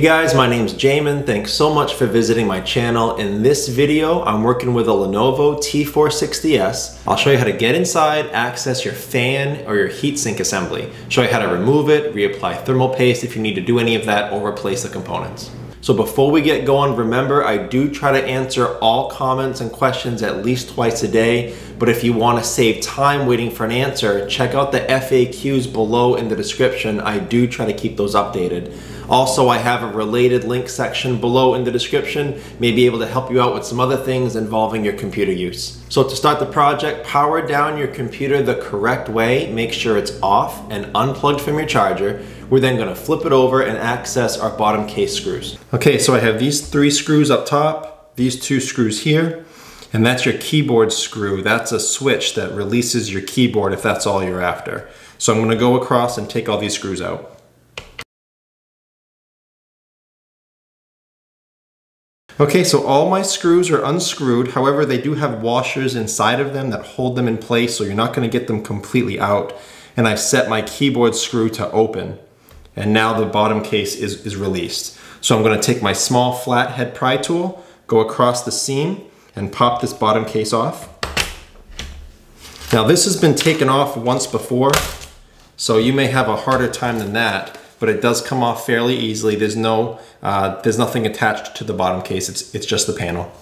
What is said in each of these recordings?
Hey guys, my name's Jamin. Thanks so much for visiting my channel. In this video, I'm working with a Lenovo T460S. I'll show you how to get inside, access your fan or your heatsink assembly. Show you how to remove it, reapply thermal paste if you need to do any of that or replace the components. So before we get going, remember I do try to answer all comments and questions at least twice a day, but if you wanna save time waiting for an answer, check out the FAQs below in the description. I do try to keep those updated. Also, I have a related link section below in the description, may be able to help you out with some other things involving your computer use. So to start the project, power down your computer the correct way, make sure it's off and unplugged from your charger. We're then gonna flip it over and access our bottom case screws. Okay, so I have these three screws up top, these two screws here, and that's your keyboard screw. That's a switch that releases your keyboard if that's all you're after. So I'm gonna go across and take all these screws out. Okay, so all my screws are unscrewed. However, they do have washers inside of them that hold them in place, so you're not gonna get them completely out. And I've set my keyboard screw to open and now the bottom case is, is released. So I'm gonna take my small flathead pry tool, go across the seam, and pop this bottom case off. Now this has been taken off once before, so you may have a harder time than that, but it does come off fairly easily. There's no, uh, there's nothing attached to the bottom case, it's, it's just the panel.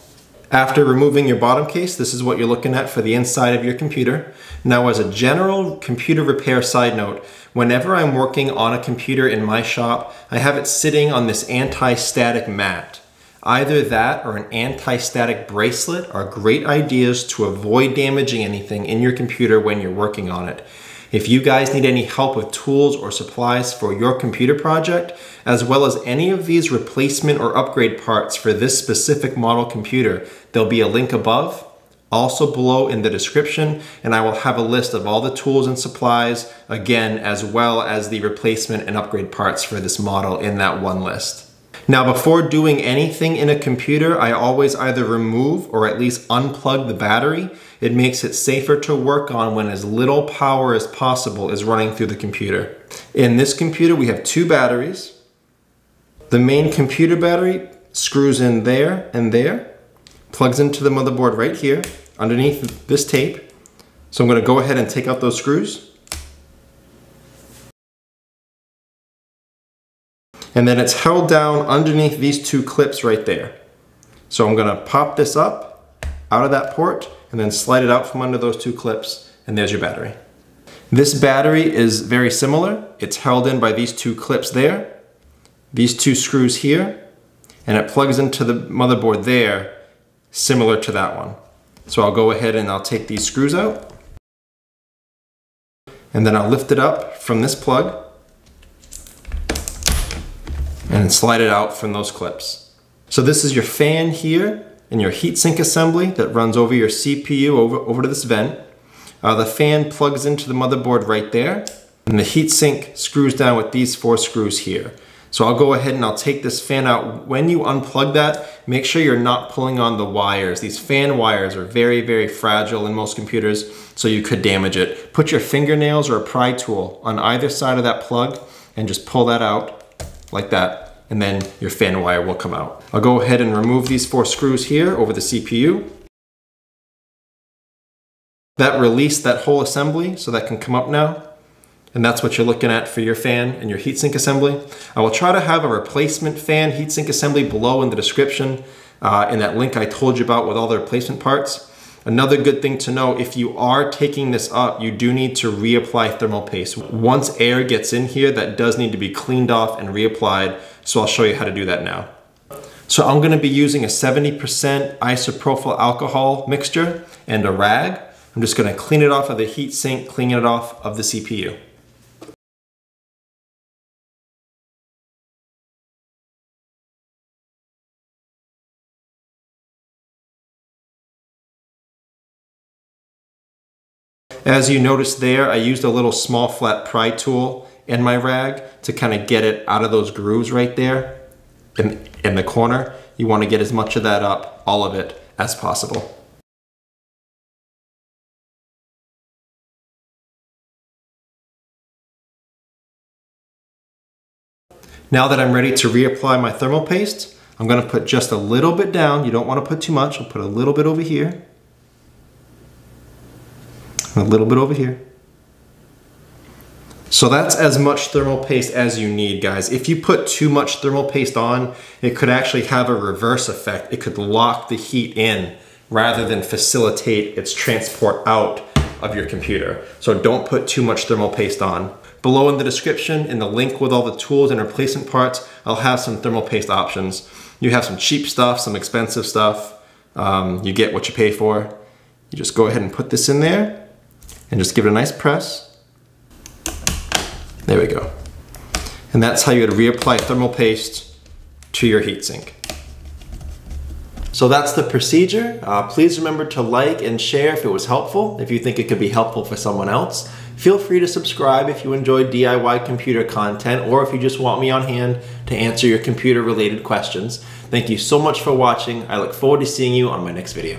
After removing your bottom case, this is what you're looking at for the inside of your computer. Now as a general computer repair side note, whenever I'm working on a computer in my shop, I have it sitting on this anti-static mat. Either that or an anti-static bracelet are great ideas to avoid damaging anything in your computer when you're working on it. If you guys need any help with tools or supplies for your computer project, as well as any of these replacement or upgrade parts for this specific model computer, there'll be a link above, also below in the description, and I will have a list of all the tools and supplies, again, as well as the replacement and upgrade parts for this model in that one list. Now before doing anything in a computer, I always either remove or at least unplug the battery. It makes it safer to work on when as little power as possible is running through the computer. In this computer, we have two batteries. The main computer battery screws in there and there, plugs into the motherboard right here underneath this tape. So I'm gonna go ahead and take out those screws. And then it's held down underneath these two clips right there. So I'm gonna pop this up out of that port and then slide it out from under those two clips and there's your battery. This battery is very similar. It's held in by these two clips there, these two screws here, and it plugs into the motherboard there, similar to that one. So I'll go ahead and I'll take these screws out, and then I'll lift it up from this plug, and slide it out from those clips. So this is your fan here and your heatsink assembly that runs over your CPU over, over to this vent. Uh, the fan plugs into the motherboard right there and the heatsink screws down with these four screws here. So I'll go ahead and I'll take this fan out. When you unplug that, make sure you're not pulling on the wires. These fan wires are very, very fragile in most computers, so you could damage it. Put your fingernails or a pry tool on either side of that plug and just pull that out like that, and then your fan wire will come out. I'll go ahead and remove these four screws here over the CPU. That released that whole assembly, so that can come up now. And that's what you're looking at for your fan and your heatsink assembly. I will try to have a replacement fan heatsink assembly below in the description uh, in that link I told you about with all the replacement parts. Another good thing to know, if you are taking this up, you do need to reapply thermal paste. Once air gets in here, that does need to be cleaned off and reapplied, so I'll show you how to do that now. So I'm gonna be using a 70% isopropyl alcohol mixture and a rag. I'm just gonna clean it off of the heat sink, clean it off of the CPU. As you notice there, I used a little small flat pry tool in my rag to kind of get it out of those grooves right there in, in the corner. You want to get as much of that up, all of it, as possible. Now that I'm ready to reapply my thermal paste, I'm gonna put just a little bit down. You don't wanna put too much. I'll put a little bit over here. A little bit over here. So that's as much thermal paste as you need, guys. If you put too much thermal paste on, it could actually have a reverse effect. It could lock the heat in rather than facilitate its transport out of your computer. So don't put too much thermal paste on. Below in the description, in the link with all the tools and replacement parts, I'll have some thermal paste options. You have some cheap stuff, some expensive stuff. Um, you get what you pay for. You just go ahead and put this in there and just give it a nice press. There we go. And that's how you would reapply thermal paste to your heatsink. So that's the procedure. Uh, please remember to like and share if it was helpful, if you think it could be helpful for someone else. Feel free to subscribe if you enjoy DIY computer content or if you just want me on hand to answer your computer related questions. Thank you so much for watching. I look forward to seeing you on my next video.